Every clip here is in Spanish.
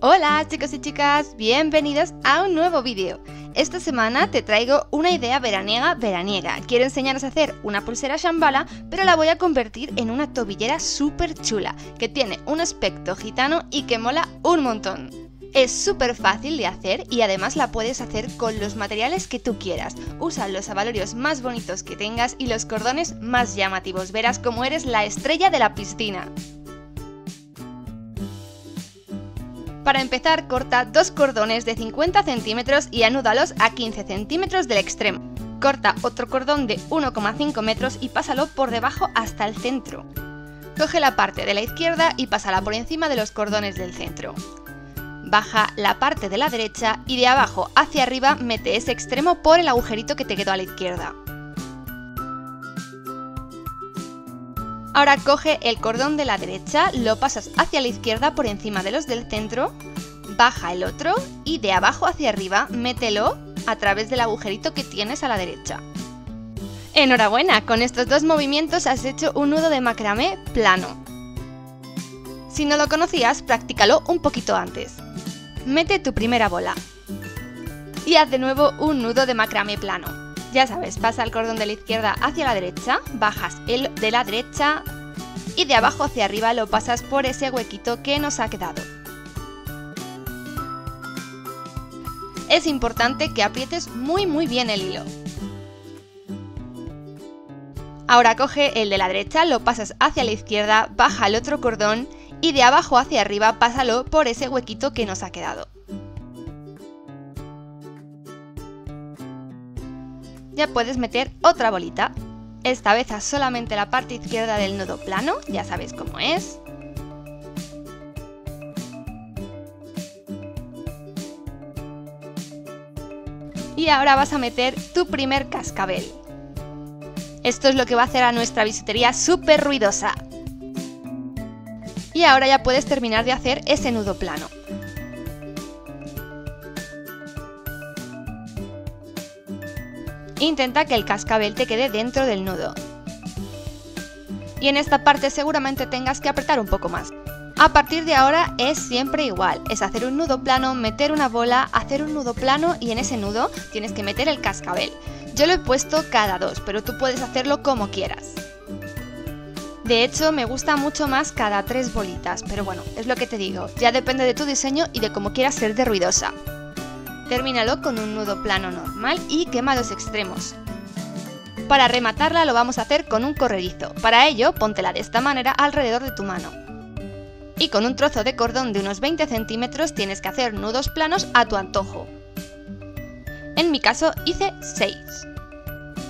Hola chicos y chicas, bienvenidos a un nuevo vídeo. Esta semana te traigo una idea veraniega veraniega. Quiero enseñaros a hacer una pulsera shambhala, pero la voy a convertir en una tobillera súper chula, que tiene un aspecto gitano y que mola un montón. Es súper fácil de hacer y además la puedes hacer con los materiales que tú quieras. Usa los abalorios más bonitos que tengas y los cordones más llamativos. Verás como eres la estrella de la piscina. Para empezar, corta dos cordones de 50 centímetros y anúdalos a 15 centímetros del extremo. Corta otro cordón de 1,5 metros y pásalo por debajo hasta el centro. Coge la parte de la izquierda y pásala por encima de los cordones del centro. Baja la parte de la derecha y de abajo hacia arriba mete ese extremo por el agujerito que te quedó a la izquierda. Ahora coge el cordón de la derecha, lo pasas hacia la izquierda por encima de los del centro, baja el otro y de abajo hacia arriba mételo a través del agujerito que tienes a la derecha. Enhorabuena, con estos dos movimientos has hecho un nudo de macramé plano. Si no lo conocías, practícalo un poquito antes. Mete tu primera bola. Y haz de nuevo un nudo de macramé plano. Ya sabes, pasa el cordón de la izquierda hacia la derecha, bajas el de la derecha y de abajo hacia arriba lo pasas por ese huequito que nos ha quedado. Es importante que aprietes muy muy bien el hilo. Ahora coge el de la derecha, lo pasas hacia la izquierda, baja el otro cordón y de abajo hacia arriba pásalo por ese huequito que nos ha quedado. Ya puedes meter otra bolita. Esta vez a solamente la parte izquierda del nudo plano, ya sabes cómo es. Y ahora vas a meter tu primer cascabel. Esto es lo que va a hacer a nuestra bisutería súper ruidosa. Y ahora ya puedes terminar de hacer ese nudo plano. Intenta que el cascabel te quede dentro del nudo. Y en esta parte seguramente tengas que apretar un poco más. A partir de ahora es siempre igual, es hacer un nudo plano, meter una bola, hacer un nudo plano y en ese nudo tienes que meter el cascabel. Yo lo he puesto cada dos, pero tú puedes hacerlo como quieras. De hecho, me gusta mucho más cada tres bolitas, pero bueno, es lo que te digo, ya depende de tu diseño y de cómo quieras ser de ruidosa. Termínalo con un nudo plano normal y quema los extremos. Para rematarla lo vamos a hacer con un corredizo. Para ello, póntela de esta manera alrededor de tu mano. Y con un trozo de cordón de unos 20 centímetros tienes que hacer nudos planos a tu antojo. En mi caso hice 6.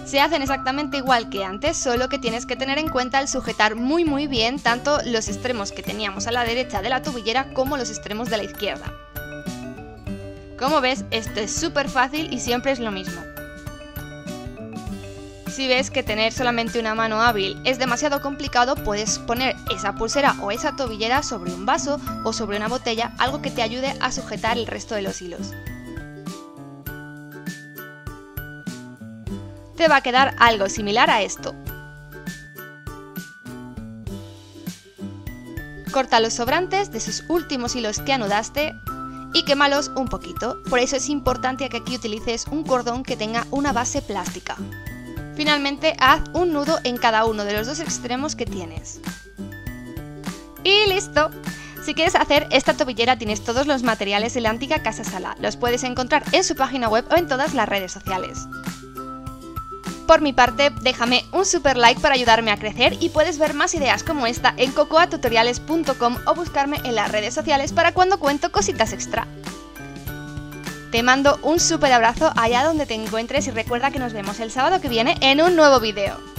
Se hacen exactamente igual que antes, solo que tienes que tener en cuenta el sujetar muy muy bien tanto los extremos que teníamos a la derecha de la tubillera como los extremos de la izquierda. Como ves, esto es súper fácil y siempre es lo mismo. Si ves que tener solamente una mano hábil es demasiado complicado, puedes poner esa pulsera o esa tobillera sobre un vaso o sobre una botella, algo que te ayude a sujetar el resto de los hilos. Te va a quedar algo similar a esto. Corta los sobrantes de esos últimos hilos que anudaste y quémalos un poquito. Por eso es importante que aquí utilices un cordón que tenga una base plástica. Finalmente, haz un nudo en cada uno de los dos extremos que tienes. Y listo. Si quieres hacer esta tobillera tienes todos los materiales de la antigua Casa Sala. Los puedes encontrar en su página web o en todas las redes sociales. Por mi parte, déjame un super like para ayudarme a crecer y puedes ver más ideas como esta en cocoatutoriales.com o buscarme en las redes sociales para cuando cuento cositas extra. Te mando un super abrazo allá donde te encuentres y recuerda que nos vemos el sábado que viene en un nuevo vídeo.